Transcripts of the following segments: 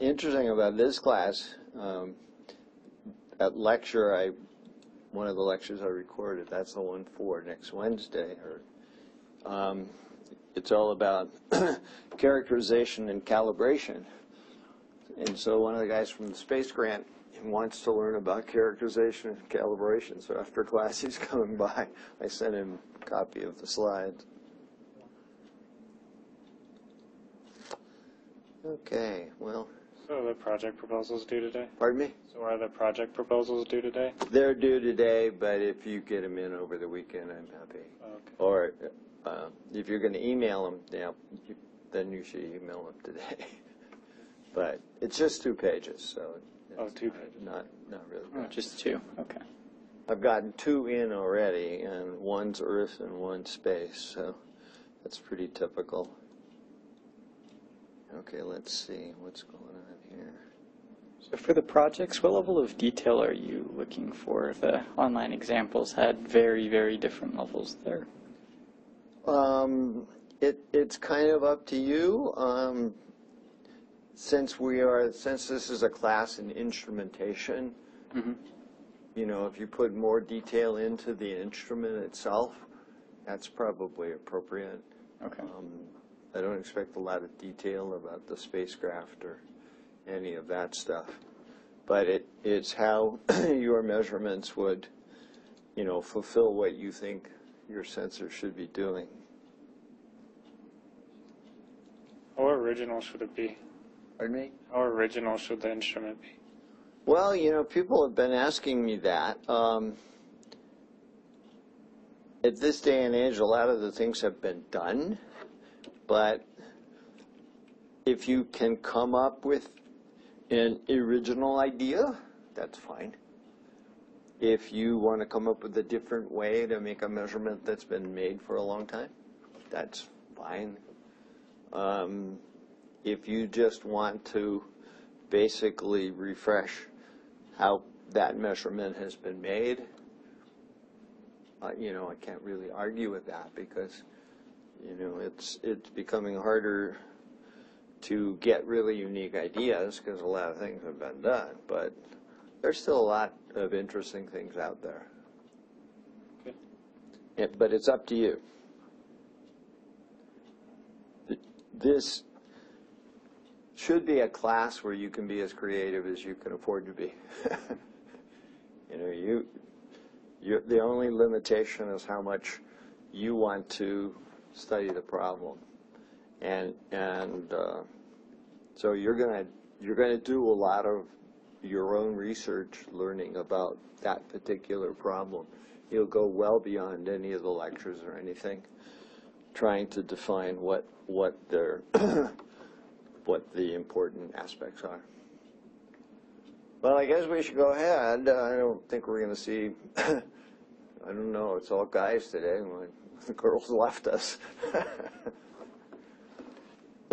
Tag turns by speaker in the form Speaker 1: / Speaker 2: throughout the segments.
Speaker 1: interesting about this class, um, at lecture, I, one of the lectures I recorded, that's the one for next Wednesday, or, um, it's all about characterization and calibration. And so one of the guys from the space grant wants to learn about characterization and calibration. So after class, he's coming by. I sent him a copy of the slides. Okay, well,
Speaker 2: So are the project proposals due today?
Speaker 1: pardon me?
Speaker 2: So are the project proposals due today?
Speaker 1: They're due today, but if you get them in over the weekend, I'm happy.
Speaker 2: Okay.
Speaker 1: Or uh, if you're going to email them, yeah, you- then you should email them today. But it's just two pages, so.
Speaker 2: Oh, two
Speaker 1: not-
Speaker 2: pages.
Speaker 1: Not, not really.
Speaker 3: Oh, just two, okay.
Speaker 1: I've gotten two in already, and one's Earth and one's space, so that's pretty typical. Okay, let's see what's going on.
Speaker 3: So for the projects, what level of detail are you looking for? The online examples had very, very different levels there.
Speaker 1: Um, it, it's kind of up to you. Um, since we are, since this is a class in instrumentation,
Speaker 3: Mhm.
Speaker 1: you know, if you put more detail into the instrument itself, that's probably appropriate.
Speaker 3: Okay.
Speaker 1: Um, I don't expect a lot of detail about the spacecraft or any of that stuff. But it, it's how your measurements would, you know, fulfill what you think your sensor should be doing.
Speaker 2: How original should it be?
Speaker 1: Pardon me?
Speaker 2: How original should the instrument be?
Speaker 1: Well, you know, people have been asking me that. Um, at this day and age, a lot of the things have been done, but if you can come up with an original idea, that's fine. If you want to come up with a different way to make a measurement that's been made for a long time, that's fine. Um, if you just want to basically refresh how that measurement has been made, uh, you know, I can't really argue with that because, you know, it's, it's becoming harder to get really unique ideas because a lot of things have been done, but there's still a lot of interesting things out there.
Speaker 2: Okay.
Speaker 1: Yeah, But it's up to you. This should be a class where you can be as creative as you can afford to be. You know, you, you, the only limitation is how much you want to study the problem. And, and, uh, so you're gonna, you're gonna do a lot of your own research, learning about that particular problem. You'll go well beyond any of the lectures or anything, trying to define what, what their, what the important aspects are. Well, I guess we should go ahead. I don't think we're gonna see, I don't know, it's all guys today. The girls left us.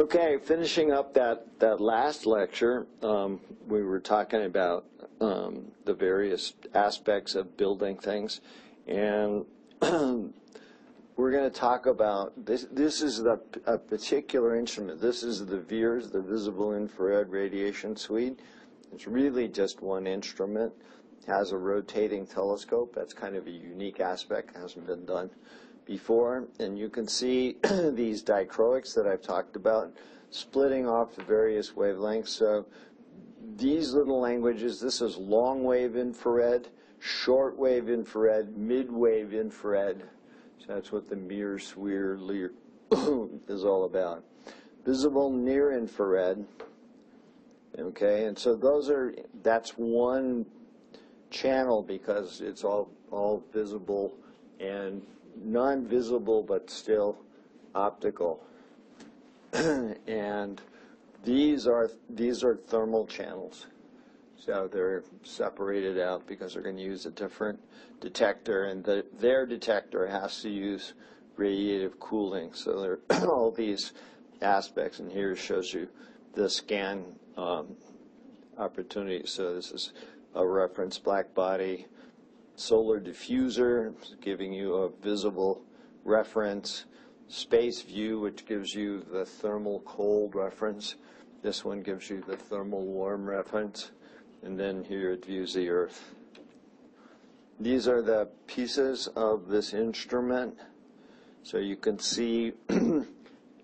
Speaker 1: Okay, finishing up that, that last lecture, um, we were talking about um, the various aspects of building things, and we're going to talk about this. This is the, a particular instrument. This is the VIIRS, the Visible Infrared Radiation Suite. It's really just one instrument. It Has a rotating telescope. That's kind of a unique aspect. Hasn't been done before, and you can see these dichroics that I've talked about splitting off the various wavelengths. So these little languages, this is long wave infrared, short wave infrared, mid wave infrared. So that's what the MIR SWIR LIR is all about. Visible near infrared. Okay, and so those are, that's one channel because it's all, all visible and non-visible but still optical. and these are these are thermal channels. So they're separated out because they're going to use a different detector, and the, their detector has to use radiative cooling. So there are all these aspects, and here shows you the scan um, opportunity. So this is a reference black body solar diffuser, giving you a visible reference, space view, which gives you the thermal cold reference, This one gives you the thermal warm reference, and then here it views the Earth. These are the pieces of this instrument, so you can see, you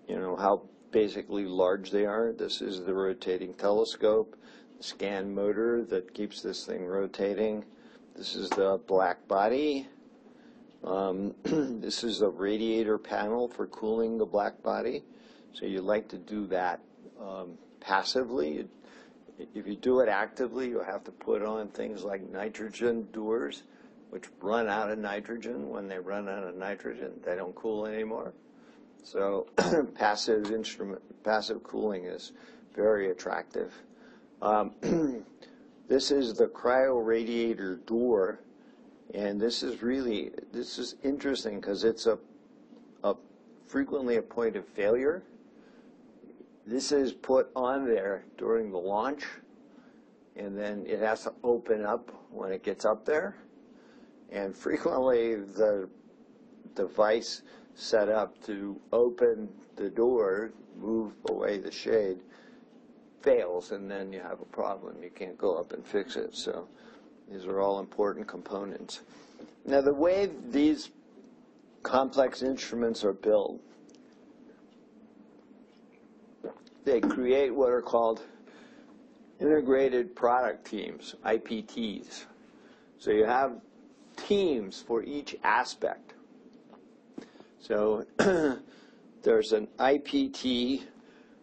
Speaker 1: know, how basically large they are. This is the rotating telescope, scan motor that keeps this thing rotating. This is the black body. Um, this is a radiator panel for cooling the black body. So you like to do that um, passively. If you do it actively, you'll have to put on things like nitrogen dewars, which run out of nitrogen. When they run out of nitrogen, they don't cool anymore. So passive instrument, passive cooling is very attractive. Um, this is the cryoradiator door, and this is really this is interesting because it's a, a frequently a point of failure. This is put on there during the launch, and then it has to open up when it gets up there. And frequently, the device set up to open the door, move away the shade, fails, and then you have a problem. You can't go up and fix it. So these are all important components. Now, the way these complex instruments are built, they create what are called integrated product teams, IPTs. So you have teams for each aspect. So there's an IPT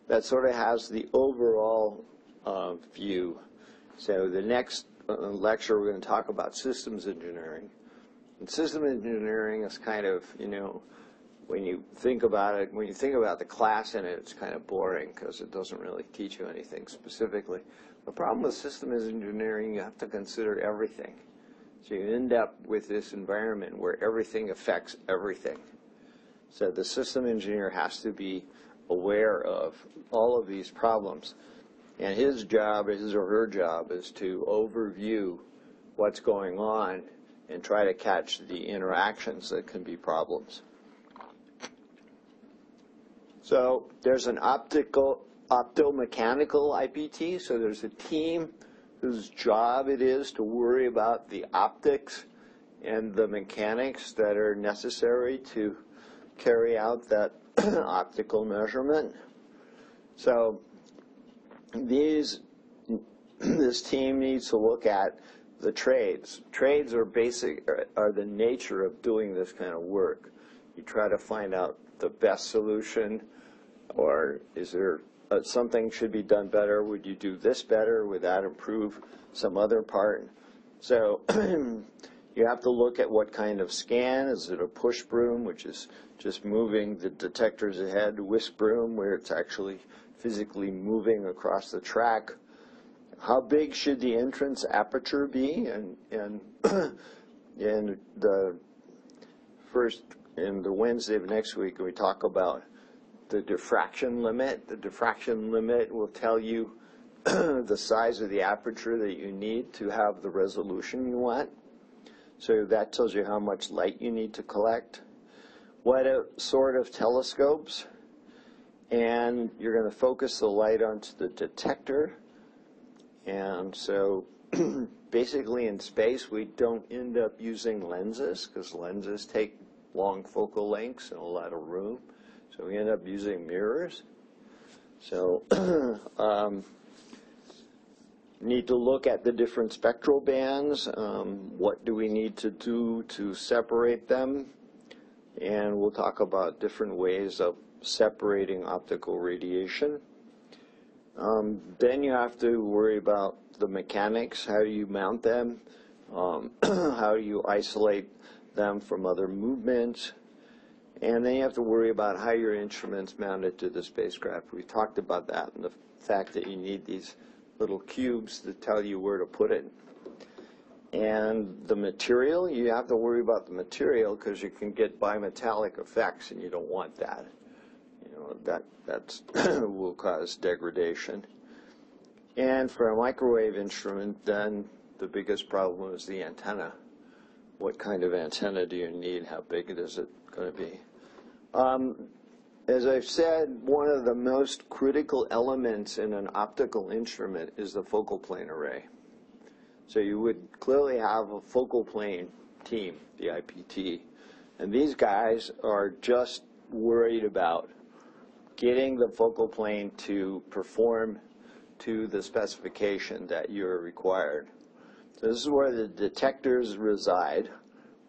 Speaker 1: that sort of has the overall uh, view. So the next uh, lecture we're going to talk about systems engineering. And system engineering is kind of, you know, when you think about it, when you think about the class in it, it's kind of boring because it doesn't really teach you anything specifically. The problem with system engineering, you have to consider everything. So you end up with this environment where everything affects everything. So the system engineer has to be aware of all of these problems. And his job, his or her job, is to overview what's going on and try to catch the interactions that can be problems. So there's an optical, optomechanical IPT. So there's a team whose job it is to worry about the optics and the mechanics that are necessary to carry out that optical measurement. So these, this team needs to look at the trades. Trades are basic, are the nature of doing this kind of work. You try to find out the best solution, or is there uh, something should be done better? Would you do this better? Would that improve some other part? So you have to look at what kind of scan. Is it a push broom, which is just moving the detectors ahead, whisk broom, where it's actually physically moving across the track? How big should the entrance aperture be? And, and in the first, in the Wednesday of next week, we talk about the diffraction limit. The diffraction limit will tell you the size of the aperture that you need to have the resolution you want. So that tells you how much light you need to collect. What sort of telescopes? And you're going to focus the light onto the detector. And so basically in space, we don't end up using lenses because lenses take long focal lengths and a lot of room. So we end up using mirrors. So um, need to look at the different spectral bands. Um, what do we need to do to separate them? And we'll talk about different ways of separating optical radiation. Um, then you have to worry about the mechanics. How do you mount them? Um, how do you isolate them from other movements? And then you have to worry about how your instruments mounted to the spacecraft. We talked about that and the fact that you need these little cubes that tell you where to put it. And the material, you have to worry about the material because you can get bimetallic effects and you don't want that. You know, that that's will cause degradation. And for a microwave instrument, then the biggest problem is the antenna. What kind of antenna do you need? How big is it going to be? Um, as I've said, one of the most critical elements in an optical instrument is the focal plane array. So you would clearly have a focal plane team, the IPT, and these guys are just worried about getting the focal plane to perform to the specification that you're required. So this is where the detectors reside.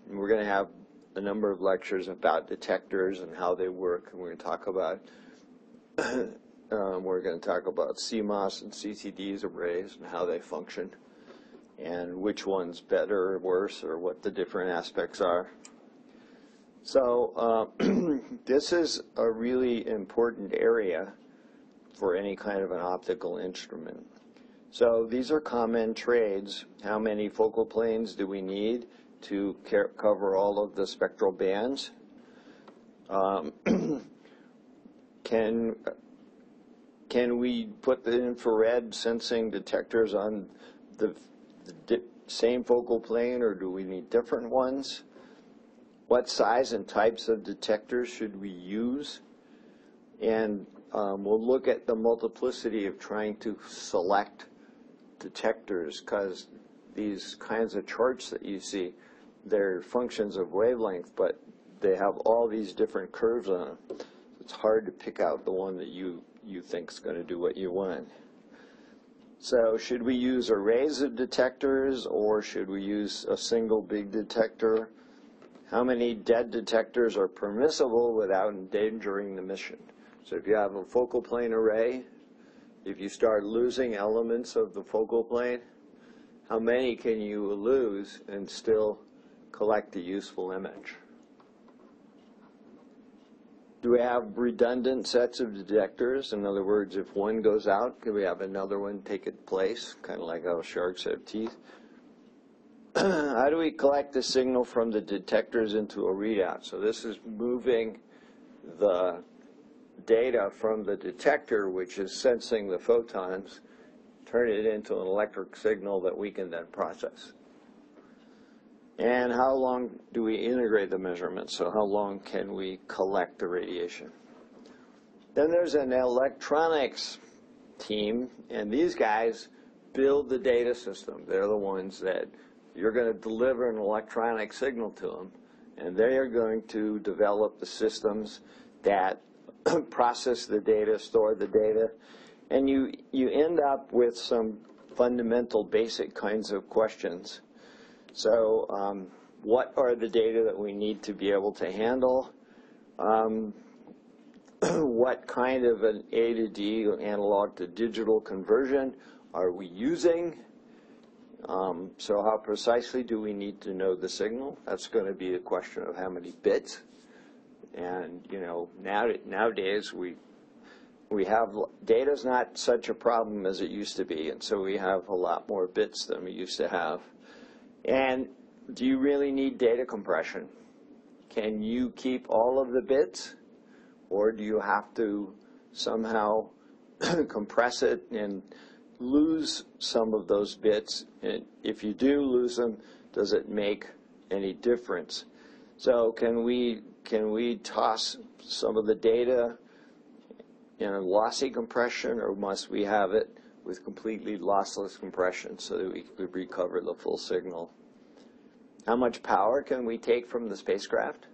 Speaker 1: And we're going to have a number of lectures about detectors and how they work, and we're going to talk about um, we're going to talk about CMOS and CCDs arrays and how they function, and which one's better or worse, or what the different aspects are. So uh, this is a really important area for any kind of an optical instrument. So these are common trades. How many focal planes do we need to ca- cover all of the spectral bands? Um, can can we put the infrared sensing detectors on the, the same focal plane, or do we need different ones? What size and types of detectors should we use? And um, we'll look at the multiplicity of trying to select detectors because these kinds of charts that you see, they're functions of wavelength, but they have all these different curves on them. It's hard to pick out the one that you, you think is going to do what you want. So should we use arrays of detectors or should we use a single big detector? How many dead detectors are permissible without endangering the mission? So if you have a focal plane array, if you start losing elements of the focal plane, how many can you lose and still collect a useful image? Do we have redundant sets of detectors? In other words, if one goes out, can we have another one take its place? Kind of like how sharks have teeth. how do we collect the signal from the detectors into a readout? So this is moving the data from the detector, which is sensing the photons, turn it into an electric signal that we can then process. And how long do we integrate the measurements? So how long can we collect the radiation? Then there's an electronics team, and these guys build the data system. They're the ones that you're going to deliver an electronic signal to them, and they are going to develop the systems that process the data, store the data, and you, you end up with some fundamental basic kinds of questions. So um, what are the data that we need to be able to handle? Um, what kind of an A to D analog to digital conversion are we using? Um, so how precisely do we need to know the signal? That's going to be a question of how many bits. And you know, now nowadays we we have data's not such a problem as it used to be, and so we have a lot more bits than we used to have. And do you really need data compression? Can you keep all of the bits, or do you have to somehow compress it and lose some of those bits? And if you do lose them, does it make any difference? So can we can we toss some of the data in a lossy compression, or must we have it with completely lossless compression so that we could recover the full signal? How much power can we take from the spacecraft?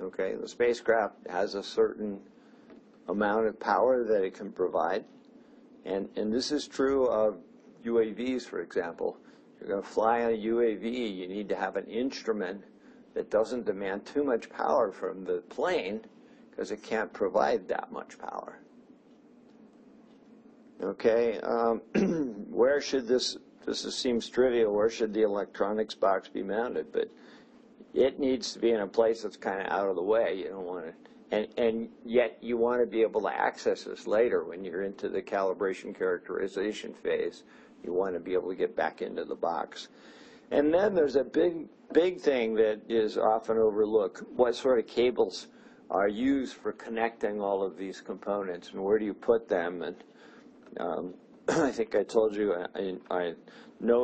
Speaker 1: Okay, the spacecraft has a certain amount of power that it can provide. And, and this is true of UAVs, for example. You're going to fly on a UAV, you need to have an instrument that doesn't demand too much power from the plane because it can't provide that much power. Okay, um, where should this, this seems trivial, where should the electronics box be mounted? But it needs to be in a place that's kind of out of the way. You don't want to, and, and yet you want to be able to access this later when you're into the calibration characterization phase. You want to be able to get back into the box. And then there's a big, big thing that is often overlooked. What sort of cables are used for connecting all of these components, and where do you put them? And um, I think I told you, I, I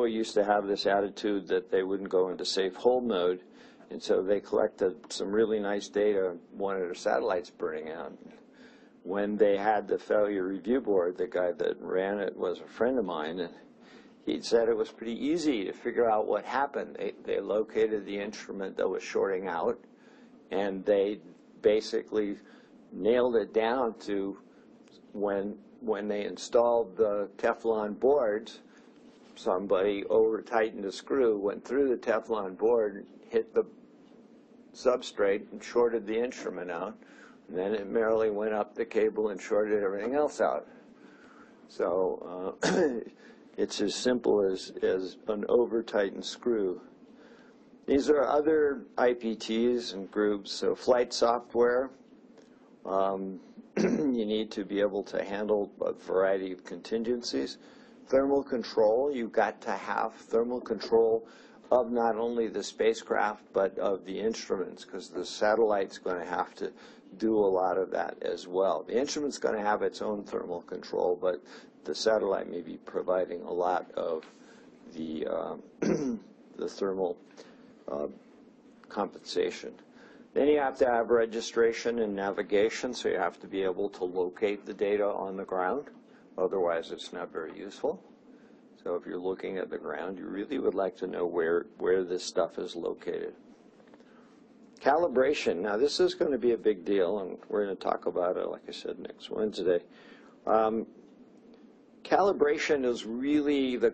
Speaker 1: used to have this attitude that they wouldn't go into safe hold mode And so they collected some really nice data, one of their satellites burning out. When they had the failure review board, the guy that ran it was a friend of mine, and he said it was pretty easy to figure out what happened. They, they located the instrument that was shorting out, and they basically nailed it down to when when they installed the Teflon boards, somebody over tightened a screw, went through the Teflon board, hit the substrate, and shorted the instrument out. And then it merrily went up the cable and shorted everything else out. So uh, it's as simple as, as an over tightened screw. These are other IPTs and groups. So flight software. Um, you need to be able to handle a variety of contingencies. Thermal control, you've got to have thermal control of not only the spacecraft but of the instruments because the satellite's going to have to do a lot of that as well. The instrument's going to have its own thermal control, but the satellite may be providing a lot of the, uh, the thermal uh, compensation. Then you have to have registration and navigation, so you have to be able to locate the data on the ground. Otherwise, it's not very useful. So if you're looking at the ground, you really would like to know where, where this stuff is located. Calibration. Now, this is going to be a big deal, and we're going to talk about it, like I said, next Wednesday. Um, calibration is really the,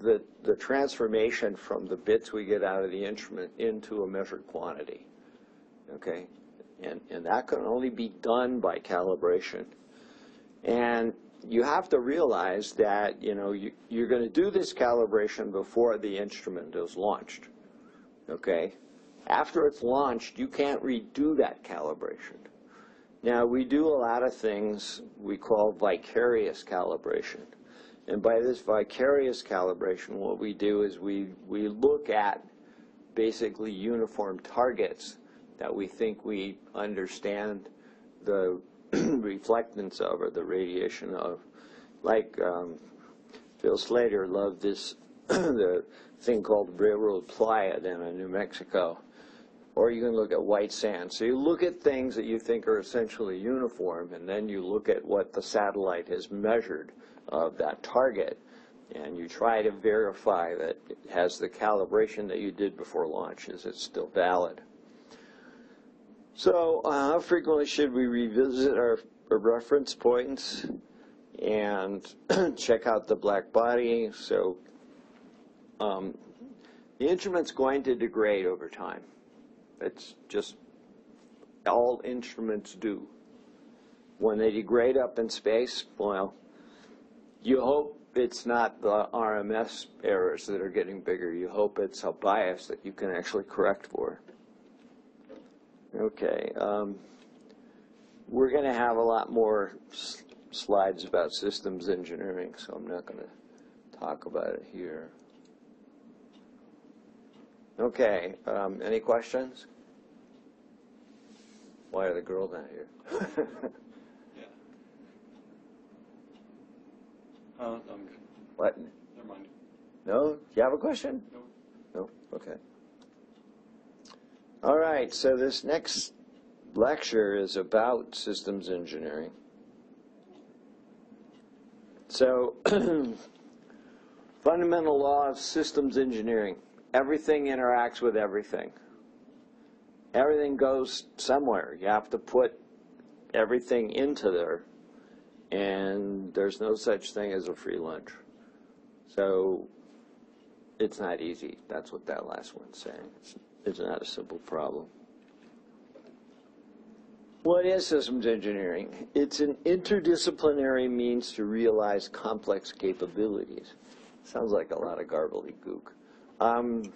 Speaker 1: the, the transformation from the bits we get out of the instrument into a measured quantity. Okay? And, and that can only be done by calibration. And you have to realize that, you know, you, you're going to do this calibration before the instrument is launched. Okay? After it's launched, you can't redo that calibration. Now, we do a lot of things we call vicarious calibration. And by this vicarious calibration, what we do is we, we look at basically uniform targets that we think we understand the reflectance of or the radiation of. Like um, Phil Slater loved this the thing called railroad playa down in New Mexico. Or you can look at white sand. So you look at things that you think are essentially uniform, and then you look at what the satellite has measured of that target, and you try to verify that it has the calibration that you did before launch. Is it still valid? So, uh, how frequently should we revisit our, our reference points and check out the black body? So, um, the instrument's going to degrade over time. It's just all instruments do. When they degrade up in space, well, you hope it's not the RMS errors that are getting bigger. You hope it's a bias that you can actually correct for. Okay. Um, we're going to have a lot more s- slides about systems engineering, so I'm not going to talk about it here. Okay. Um, any questions? Why are the girls not here? yeah.
Speaker 2: Oh, I'm good.
Speaker 1: what?
Speaker 2: Never mind.
Speaker 1: No? Do you have a question?
Speaker 2: No.
Speaker 1: No? Okay. All right, so this next lecture is about systems engineering. So, fundamental law of systems engineering everything interacts with everything. Everything goes somewhere. You have to put everything into there, and there's no such thing as a free lunch. So, it's not easy. That's what that last one's saying. It's, it's not a simple problem. What is systems engineering? It's an interdisciplinary means to realize complex capabilities. Sounds like a lot of gobbledygook. Um,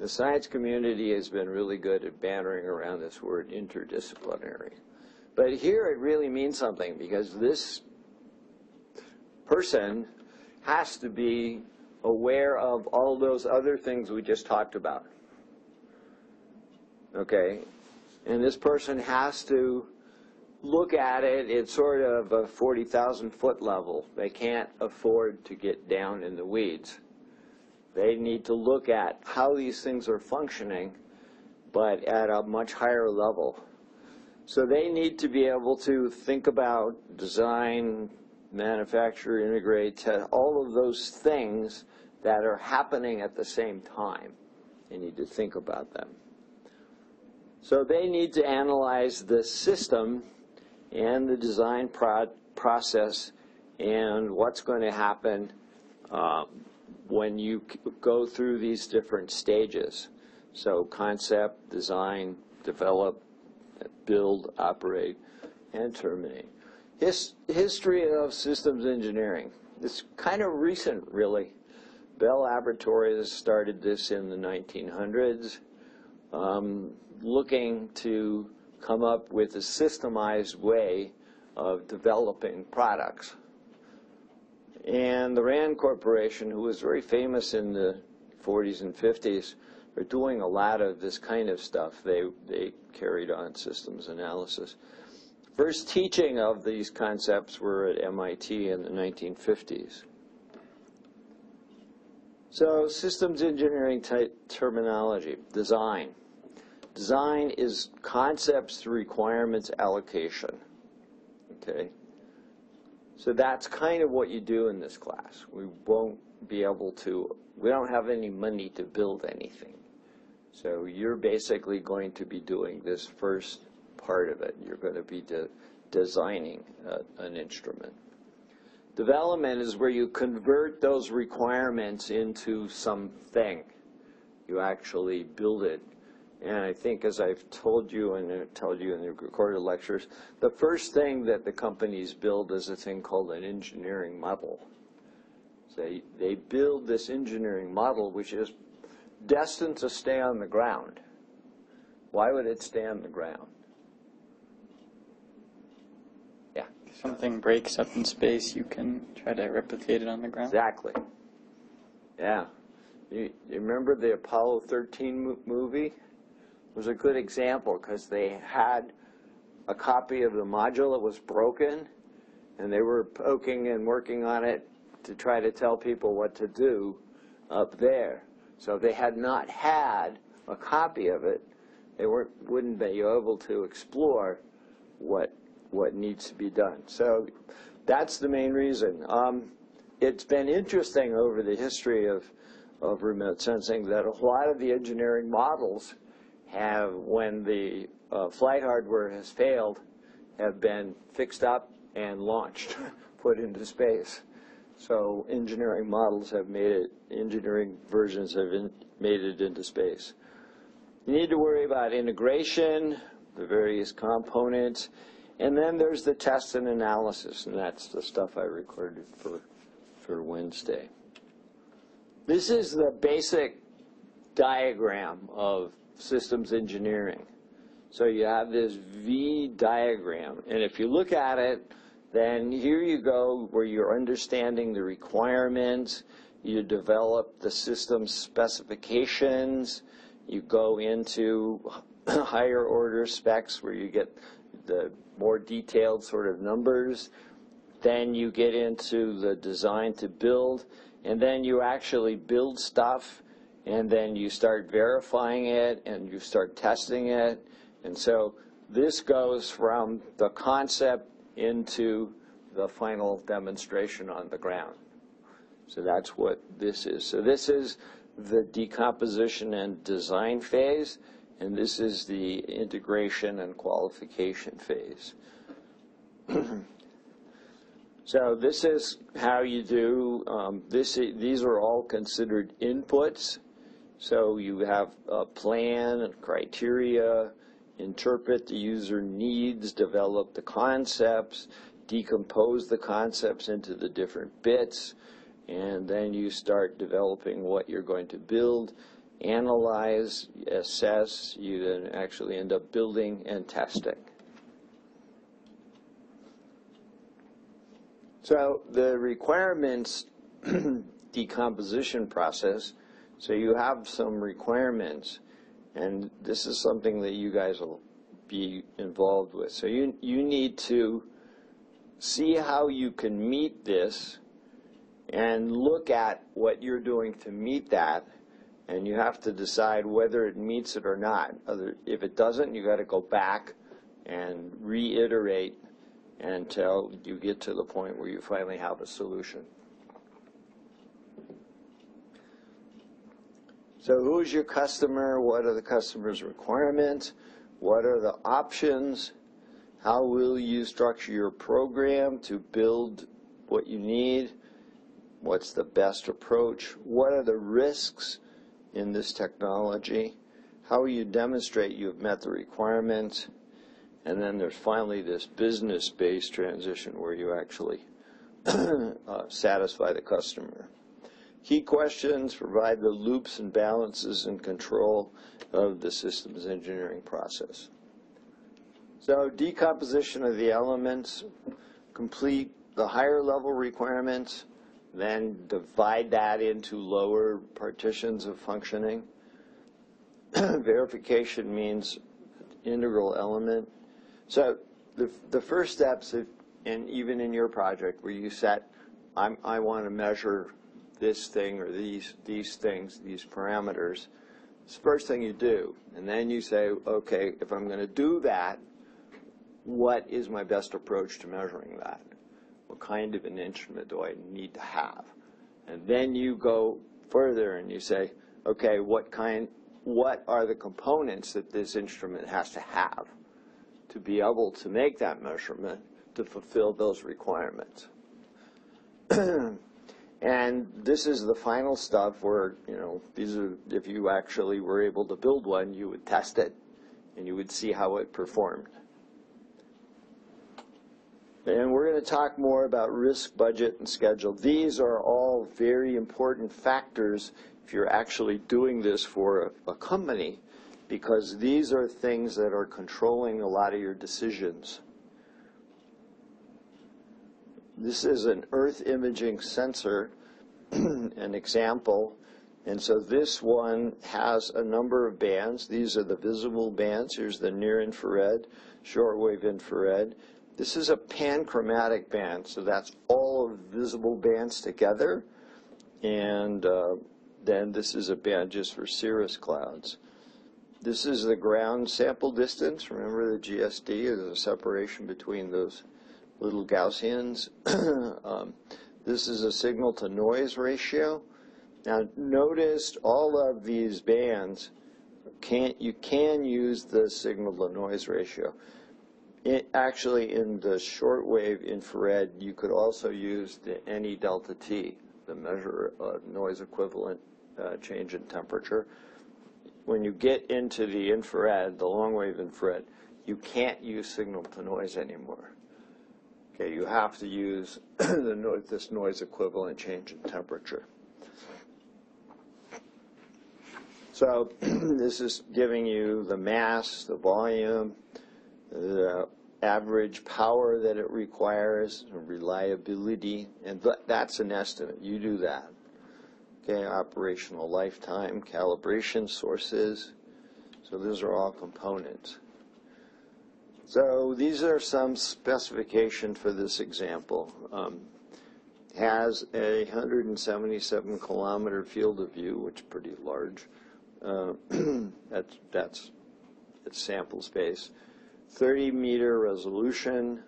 Speaker 1: the science community has been really good at bantering around this word interdisciplinary. But here it really means something because this person has to be aware of all those other things we just talked about. Okay? And this person has to look at it at sort of a 40,000 foot level. They can't afford to get down in the weeds. They need to look at how these things are functioning but at a much higher level. So they need to be able to think about design, manufacture, integrate, te- all of those things that are happening at the same time. They need to think about them. So they need to analyze the system and the design pro- process and what's going to happen uh, when you go through these different stages. So concept, design, develop, build, operate, and terminate. His, history of systems engineering. It's kind of recent, really. Bell Laboratories started this in the 1900s, um, looking to come up with a systemized way of developing products. And the RAND Corporation, who was very famous in the 40s and 50s, are doing a lot of this kind of stuff. They, they carried on systems analysis. First teaching of these concepts were at MIT in the 1950s. So, systems engineering type terminology, design. Design is concepts to requirements allocation. Okay? So that's kind of what you do in this class. We won't be able to, we don't have any money to build anything. So you're basically going to be doing this first part of it. You're going to be de- designing uh, an instrument. Development is where you convert those requirements into something. You actually build it. And I think, as I've told you and uh, told you in the recorded lectures, the first thing that the companies build is a thing called an engineering model. So they, they build this engineering model, which is destined to stay on the ground. Why would it stay on the ground? Yeah,
Speaker 3: Something breaks up in space, you can try to replicate it on the ground.
Speaker 1: exactly. Yeah. You, you remember the Apollo 13 mo- movie? It was a good example because they had a copy of the module that was broken and they were poking and working on it to try to tell people what to do up there. So if they had not had a copy of it, they weren't, wouldn't be able to explore what, what needs to be done. So that's the main reason. Um, it's been interesting over the history of, of remote sensing that a lot of the engineering models have, when the uh, flight hardware has failed, have been fixed up and launched, put into space. So engineering models have made it, engineering versions have in, made it into space. You need to worry about integration, the various components, and then there's the test and analysis, and that's the stuff I recorded for, for Wednesday. This is the basic diagram of systems engineering. So you have this V diagram, and if you look at it, then here you go where you're understanding the requirements, you develop the system specifications, you go into higher order specs where you get the more detailed sort of numbers, then you get into the design to build, and then you actually build stuff, and then you start verifying it, and you start testing it, and so this goes from the concept into the final demonstration on the ground. So that's what this is. So this is the decomposition and design phase, and this is the integration and qualification phase. so this is how you do um, this. These are all considered inputs. So you have a plan, and criteria, interpret the user needs, develop the concepts, decompose the concepts into the different bits, and then you start developing what you're going to build, analyze, assess, you then actually end up building and testing. So the requirements decomposition process, so you have some requirements and this is something that you guys will be involved with. So you, you need to see how you can meet this and look at what you're doing to meet that and you have to decide whether it meets it or not. Other, if it doesn't, you got to go back and reiterate until you get to the point where you finally have a solution. So who's your customer? What are the customer's requirements? What are the options? How will you structure your program to build what you need? What's the best approach? What are the risks in this technology? How you demonstrate you have met the requirements? And then there's finally this business-based transition where you actually uh, satisfy the customer. Key questions provide the loops and balances and control of the systems engineering process. So decomposition of the elements, complete the higher level requirements, then divide that into lower partitions of functioning. Verification means integral element. So the, the first steps, if, and even in your project where you set, I'm, I want to measure this thing or these, these things, these parameters, it's the first thing you do. And then you say, okay, if I'm going to do that, what is my best approach to measuring that? What kind of an instrument do I need to have? And then you go further and you say, okay, what kind, what are the components that this instrument has to have to be able to make that measurement to fulfill those requirements? and this is the final stuff where, you know, these are, if you actually were able to build one, you would test it and you would see how it performed. And we're going to talk more about risk, budget, and schedule. These are all very important factors if you're actually doing this for a, a company, because these are things that are controlling a lot of your decisions. This is an Earth imaging sensor, an example. And so this one has a number of bands. These are the visible bands. Here's the near infrared, shortwave infrared. This is a panchromatic band, so that's all of visible bands together. And uh, then this is a band just for cirrus clouds. This is the ground sample distance. Remember the GSD is a separation between those little Gaussians. um, this is a signal to noise ratio. Now notice all of these bands can't you can use the signal to noise ratio. It, actually, in the shortwave infrared, you could also use the delta T, the measure of noise equivalent uh, change in temperature. When you get into the infrared, the long wave infrared, you can't use signal to noise anymore. Okay, you have to use this noise equivalent change in temperature. So this is giving you the mass, the volume, the average power that it requires, reliability, and th- that's an estimate. You do that. Okay, operational lifetime, calibration sources. So those are all components. So these are some specifications for this example. Um, has a 177 kilometer field of view, which is pretty large. Uh, that's that's its sample space. 30 meter resolution,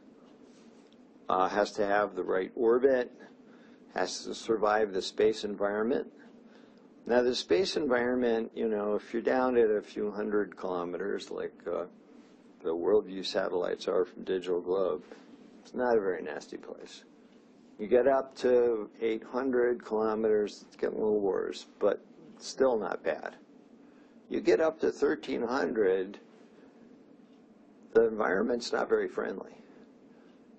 Speaker 1: uh, has to have the right orbit, has to survive the space environment. Now, the space environment, you know, if you're down at a few hundred kilometers, like uh, the worldview satellites are from Digital Globe, it's not a very nasty place. You get up to 800 kilometers, it's getting a little worse, but still not bad. You get up to 1300, the environment's not very friendly.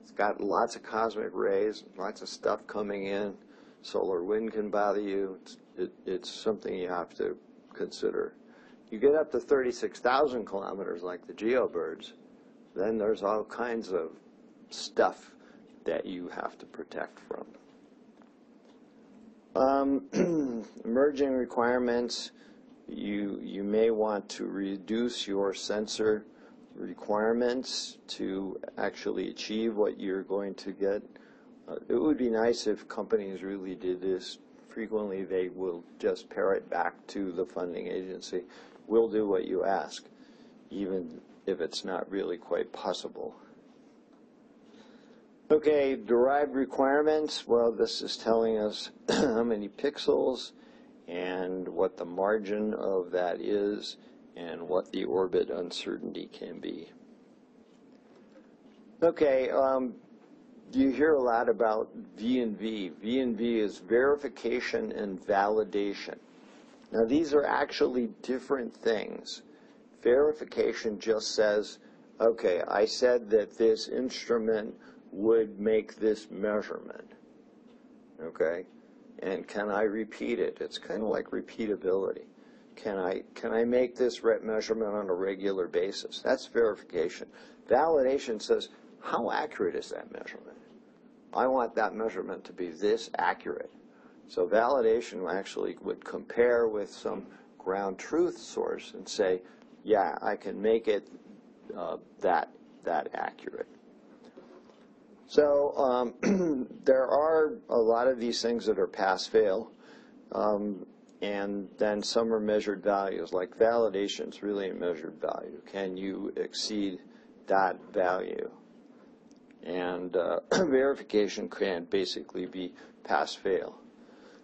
Speaker 1: It's got lots of cosmic rays, lots of stuff coming in. Solar wind can bother you. It's, it, it's something you have to consider. You get up to 36,000 kilometers like the geobirds, then there's all kinds of stuff that you have to protect from. Um, emerging requirements, you, you may want to reduce your sensor requirements to actually achieve what you're going to get. Uh, it would be nice if companies really did this frequently they will just parrot back to the funding agency, we'll do what you ask, even if it's not really quite possible. Okay, derived requirements, well, this is telling us how many pixels and what the margin of that is and what the orbit uncertainty can be. Okay, um, you hear a lot about V and V. V and V is verification and validation. Now, these are actually different things. Verification just says, okay, I said that this instrument would make this measurement. Okay? And can I repeat it? It's kind of like repeatability. Can I, can I make this re- measurement on a regular basis? That's verification. Validation says, how accurate is that measurement? I want that measurement to be this accurate. So validation actually would compare with some ground truth source and say, yeah, I can make it uh, that that accurate. So um, there are a lot of these things that are pass-fail, um, and then some are measured values. Like validation is really a measured value. Can you exceed that value? And uh, verification can basically be pass-fail.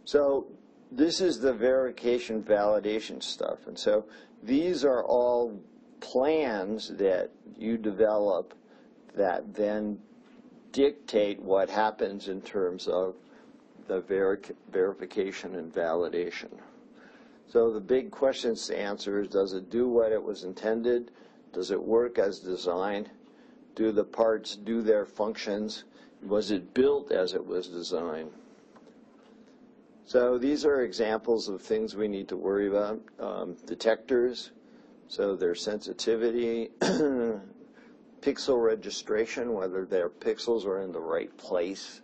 Speaker 1: So this is the verification validation stuff. And so these are all plans that you develop that then dictate what happens in terms of the veri- verification and validation. So the big questions to answer is, does it do what it was intended? Does it work as designed? Do the parts do their functions? Was it built as it was designed? So these are examples of things we need to worry about. Um, detectors, so their sensitivity, pixel registration, whether their pixels are in the right place,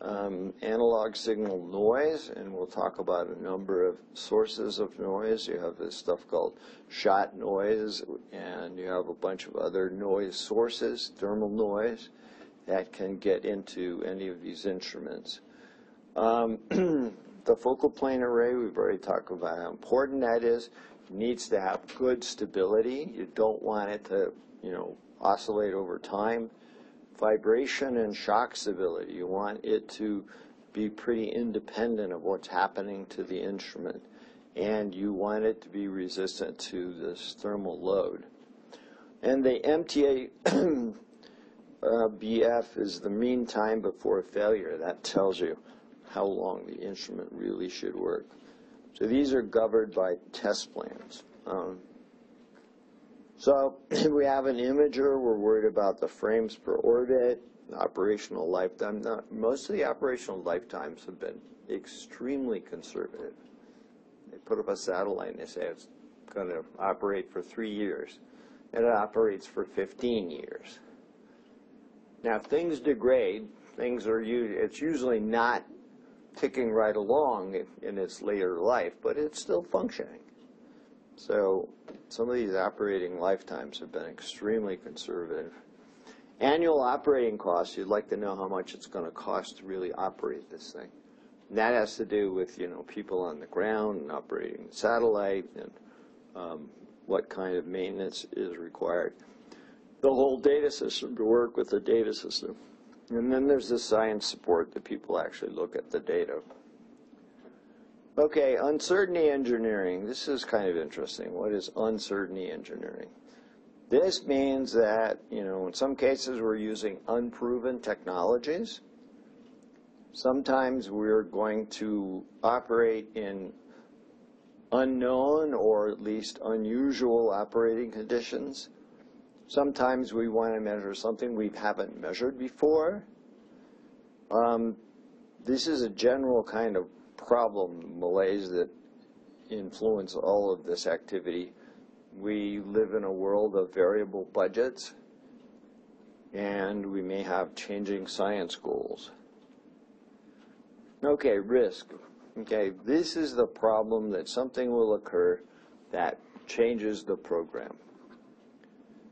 Speaker 1: um, analog signal noise, and we'll talk about a number of sources of noise. You have this stuff called shot noise, and you have a bunch of other noise sources, thermal noise, that can get into any of these instruments. Um, the focal plane array, we've already talked about how important that is. It needs to have good stability. You don't want it to, you know, oscillate over time. Vibration and shock stability, you want it to be pretty independent of what's happening to the instrument. And you want it to be resistant to this thermal load. And the MTA uh, BF is the mean time before failure. That tells you how long the instrument really should work. So these are governed by test plans. Um, so we have an imager. We're worried about the frames per orbit, operational lifetime. Most of the operational lifetimes have been extremely conservative. They put up a satellite and they say it's going to operate for three years, and it operates for 15 years. Now, if things degrade, things are it's usually not ticking right along in its later life, but it's still functioning. So some of these operating lifetimes have been extremely conservative. Annual operating costs, you'd like to know how much it's going to cost to really operate this thing. And that has to do with, you know, people on the ground and operating the satellite and um, what kind of maintenance is required. The whole data system to work with the data system. And then there's the science support that people actually look at the data. Okay, uncertainty engineering. This is kind of interesting. What is uncertainty engineering? This means that, you know, in some cases we're using unproven technologies. Sometimes we're going to operate in unknown or at least unusual operating conditions. Sometimes we want to measure something we haven't measured before. Um, this is a general kind of problem, malaise that influence all of this activity. We live in a world of variable budgets, and we may have changing science goals. Okay, risk. Okay, this is the problem that something will occur that changes the program.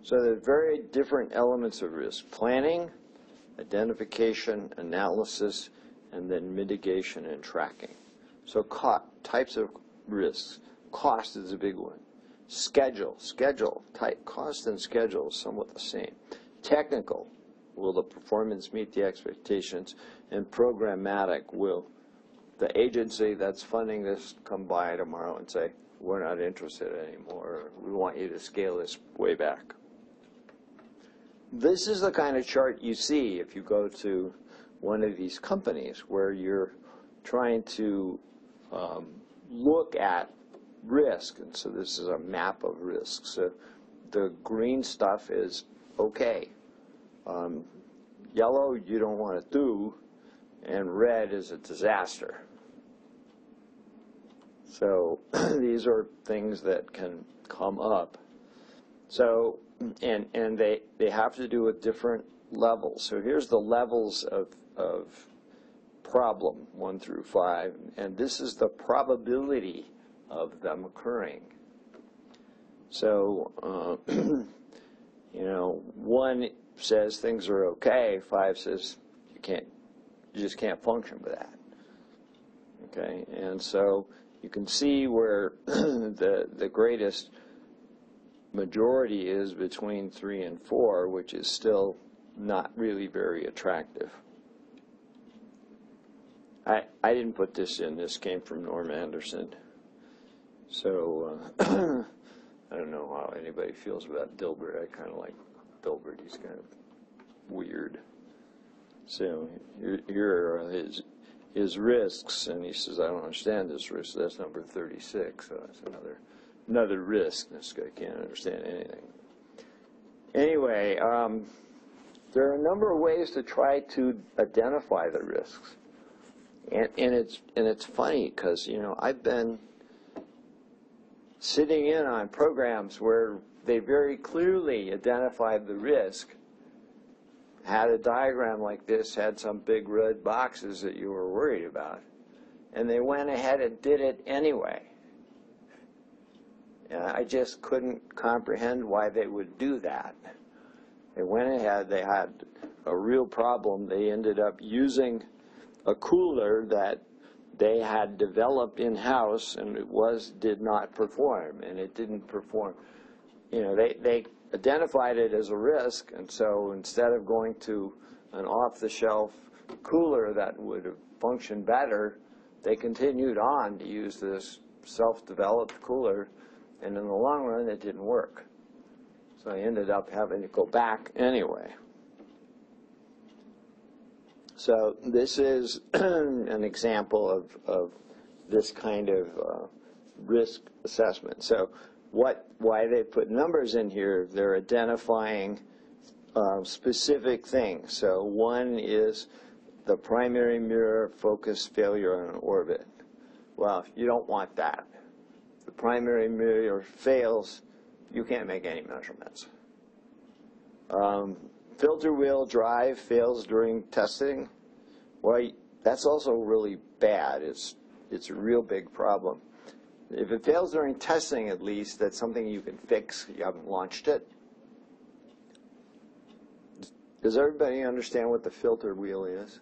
Speaker 1: So there are very different elements of risk. Planning, identification, analysis, and then mitigation and tracking. So types of risks. Cost is a big one. Schedule, schedule, type, cost and schedule is somewhat the same. Technical, will the performance meet the expectations? And programmatic, will the agency that's funding this come by tomorrow and say, we're not interested anymore, we want you to scale this way back? This is the kind of chart you see if you go to one of these companies where you're trying to um, look at risk. And so this is a map of risks. So the green stuff is okay. Um, yellow, you don't want to do, and red is a disaster. So these are things that can come up. So, and, and they, they have to do with different levels. So here's the levels of, of problem, one through five, and this is the probability of them occurring. So, uh, you know, one says things are okay, five says you can't, you just can't function with that. Okay, and so you can see where the the greatest majority is between three and four, which is still not really very attractive. I, I didn't put this in. This came from Norm Anderson. So uh, I don't know how anybody feels about Dilbert. I kind of like Dilbert. He's kind of weird. So here, here are his his risks, and he says, "I don't understand this risk." That's number thirty-six. So that's another another risk. This guy can't understand anything. Anyway, um, there are a number of ways to try to identify the risks. And, and it's and it's funny because you know I've been sitting in on programs where they very clearly identified the risk, had a diagram like this, had some big red boxes that you were worried about, and they went ahead and did it anyway. And I just couldn't comprehend why they would do that. They went ahead, they had a real problem. They ended up using a cooler that they had developed in-house and it was, did not perform, and it didn't perform. You know, they, they identified it as a risk, and so instead of going to an off-the-shelf cooler that would have functioned better, they continued on to use this self-developed cooler, and in the long run, it didn't work. So I ended up having to go back anyway. So this is an example of, of this kind of uh, risk assessment. So what, why they put numbers in here, they're identifying uh, specific things. So one is the primary mirror focus failure on an orbit. Well, you don't want that. The primary mirror fails, you can't make any measurements. Um, filter wheel drive fails during testing. Well, that's also really bad. It's it's a real big problem. If it fails during testing, at least, that's something you can fix. You haven't launched it. Does everybody understand what the filter wheel is?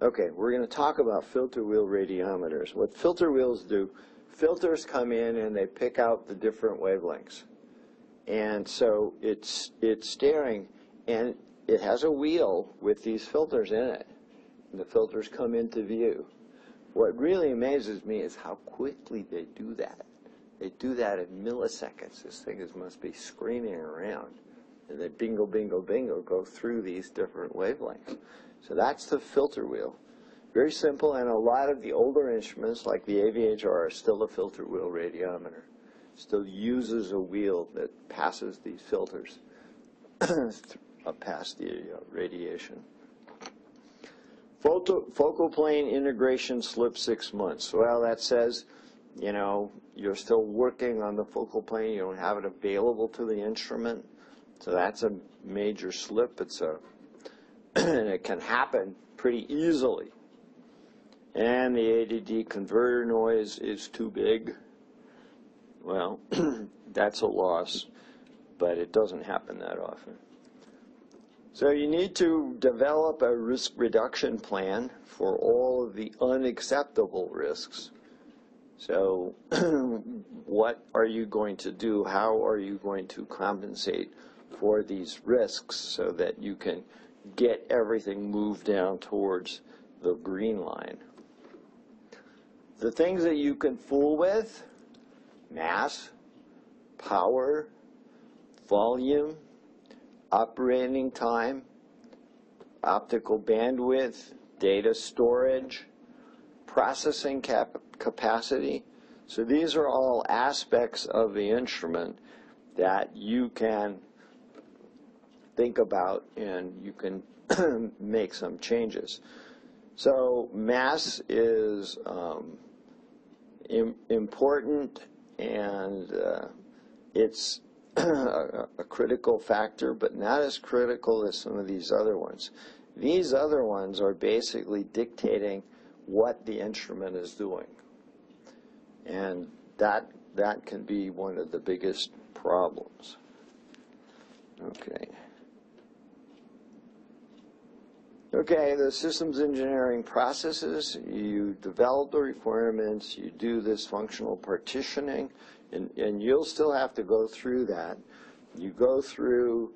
Speaker 1: Okay, we're going to talk about filter wheel radiometers. What filter wheels do, filters come in and they pick out the different wavelengths. And so it's, it's staring, and it has a wheel with these filters in it. And the filters come into view. What really amazes me is how quickly they do that. They do that in milliseconds. This thing is, must be screaming around. And they bingo, bingo, bingo go through these different wavelengths. So that's the filter wheel. Very simple, and a lot of the older instruments, like the AVHRR, are still a filter wheel radiometer. Still uses a wheel that passes these filters past the uh, radiation. Photo, focal plane integration slips six months. Well, that says, you know, you're still working on the focal plane. You don't have it available to the instrument. So that's a major slip. It's a, and it can happen pretty easily. And the ADD converter noise is too big. Well, that's a loss, but it doesn't happen that often. So you need to develop a risk reduction plan for all of the unacceptable risks. So what are you going to do? How are you going to compensate for these risks so that you can get everything moved down towards the green line? The things that you can fool with, mass, power, volume, operating time, optical bandwidth, data storage, processing cap- capacity. So these are all aspects of the instrument that you can think about and you can make some changes. So mass is um, im- important and uh, it's a, a critical factor, but not as critical as some of these other ones. These other ones are basically dictating what the instrument is doing. And that, that can be one of the biggest problems. Okay. Okay, the systems engineering processes, you develop the requirements, you do this functional partitioning, and, and you'll still have to go through that. You go through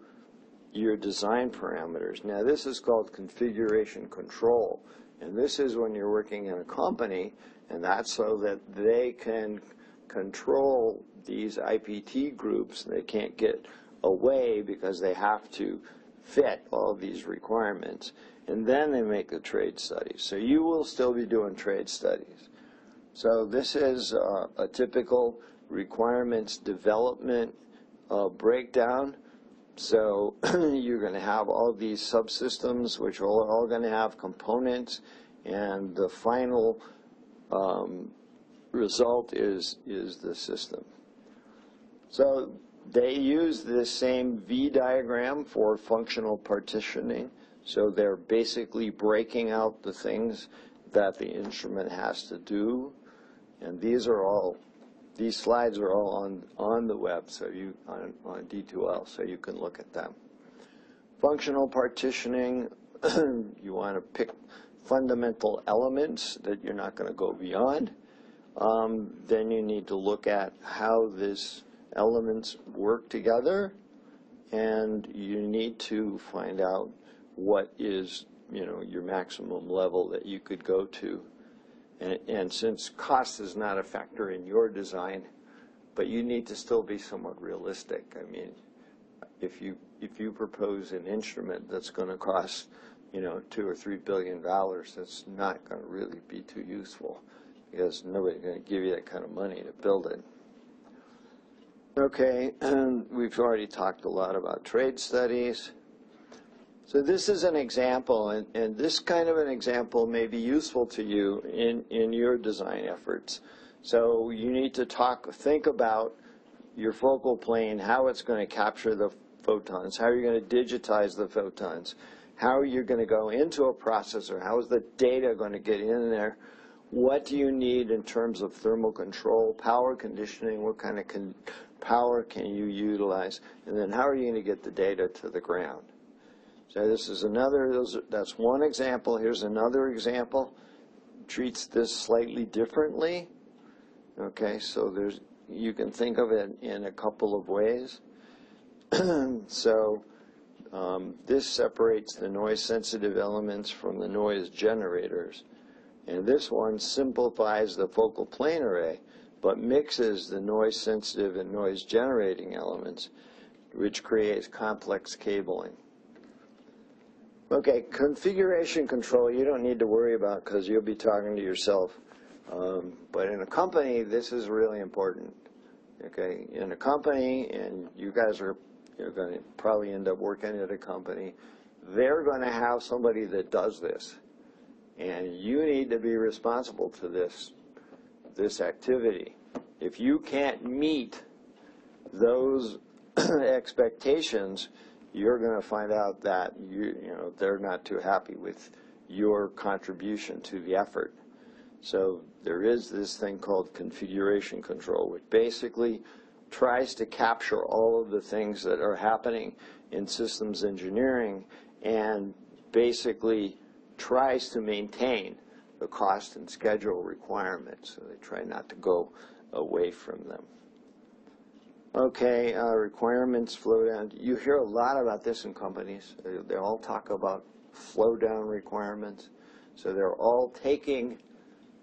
Speaker 1: your design parameters. Now, this is called configuration control, and this is when you're working in a company, and that's so that they can control these IPT groups. They can't get away because they have to fit all these requirements. And then they make the trade studies. So you will still be doing trade studies. So this is uh, a typical requirements development uh, breakdown. So you're going to have all these subsystems, which are all going to have components, and the final um, result is is the system. So they use this same V diagram for functional partitioning. So they're basically breaking out the things that the instrument has to do, and these are all these slides are all on, on the web, so you, on, on D2L, so you can look at them. Functional partitioning, you want to pick fundamental elements that you're not going to go beyond. Um, then you need to look at how these elements work together, and you need to find out what is, you know, your maximum level that you could go to and, and since cost is not a factor in your design, but you need to still be somewhat realistic. I mean, if you if you propose an instrument that's going to cost, you know, two or three billion dollars, that's not going to really be too useful because nobody's going to give you that kind of money to build it. Okay, and we've already talked a lot about trade studies. So this is an example, and, and this kind of an example may be useful to you in, in your design efforts. So you need to talk, think about your focal plane, how it's going to capture the photons, how you're going to digitize the photons, how you're going to go into a processor, how is the data going to get in there, what do you need in terms of thermal control, power conditioning, what kind of con- power can you utilize, and then how are you going to get the data to the ground. So this is another, that's one example. Here's another example. Treats this slightly differently. Okay, so there's, you can think of it in a couple of ways. so um, this separates the noise sensitive elements from the noise generators. And this one simplifies the focal plane array, but mixes the noise sensitive and noise generating elements, which creates complex cabling. Okay, configuration control you don't need to worry about because you'll be talking to yourself. Um, but in a company, this is really important. Okay, in a company, and you guys are you're going to probably end up working at a company, they're going to have somebody that does this, and you need to be responsible to this this activity. If you can't meet those expectations, you're going to find out that you, you know they're not too happy with your contribution to the effort. So there is this thing called configuration control, which basically tries to capture all of the things that are happening in systems engineering and basically tries to maintain the cost and schedule requirements. So they try not to go away from them. Okay, uh, requirements, flow down. You hear a lot about this in companies. They, they all talk about flow down requirements. So they're all taking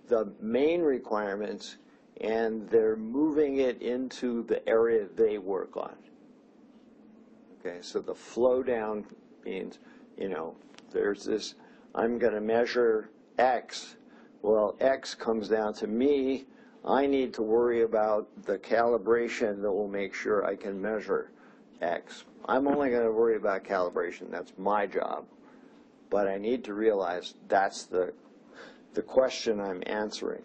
Speaker 1: the main requirements and they're moving it into the area they work on. Okay, so the flow down means, you know, there's this, I'm going to measure X. Well, X comes down to me. I need to worry about the calibration that will make sure I can measure X. I'm only going to worry about calibration. That's my job. But I need to realize that's the, the question I'm answering.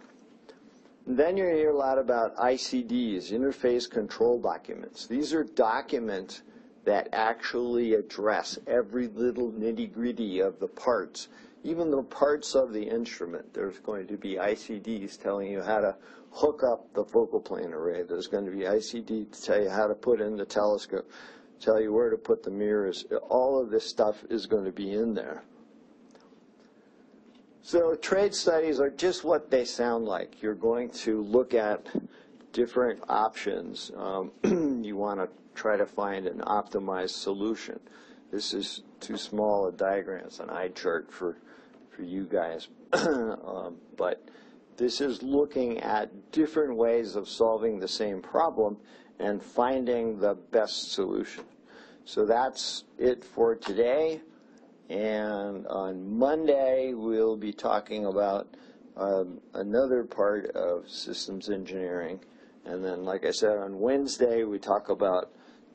Speaker 1: And then you hear a lot about ICDs, interface control documents. These are documents that actually address every little nitty gritty of the parts, even the parts of the instrument. There's going to be ICDs telling you how to hook up the focal plane array. There's going to be ICD to tell you how to put in the telescope, tell you where to put the mirrors. All of this stuff is going to be in there. So trade studies are just what they sound like. You're going to look at different options. Um, you want to try to find an optimized solution. This is too small a diagram. It's an eye chart for, for you guys. um, but this is looking at different ways of solving the same problem and finding the best solution. So that's it for today. And on Monday, we'll be talking about um, another part of systems engineering. And then, like I said, on Wednesday, we talk about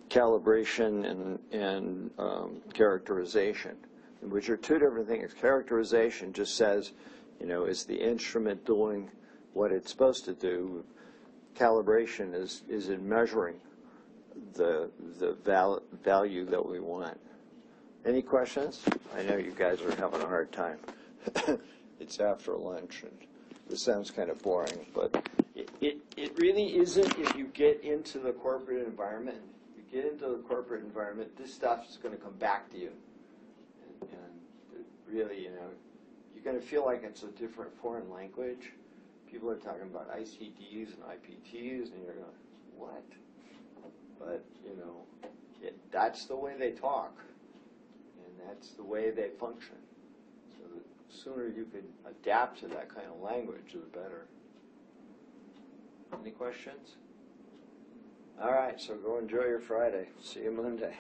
Speaker 1: calibration and, and um, characterization, which are two different things. Characterization just says, you know, is the instrument doing what it's supposed to do? Calibration is, is in measuring the, the val- value that we want. Any questions? I know you guys are having a hard time. it's after lunch, and this sounds kind of boring, but it, it, it really isn't if you get into the corporate environment. You get into the corporate environment, this stuff is going to come back to you. And, and really, you know, you're going to feel like it's a different foreign language. People are talking about ICDs and IPTs, and you're going, what? But, you know, it, that's the way they talk and that's the way they function. So the sooner you can adapt to that kind of language, the better. Any questions? All right, so go enjoy your Friday. See you Monday.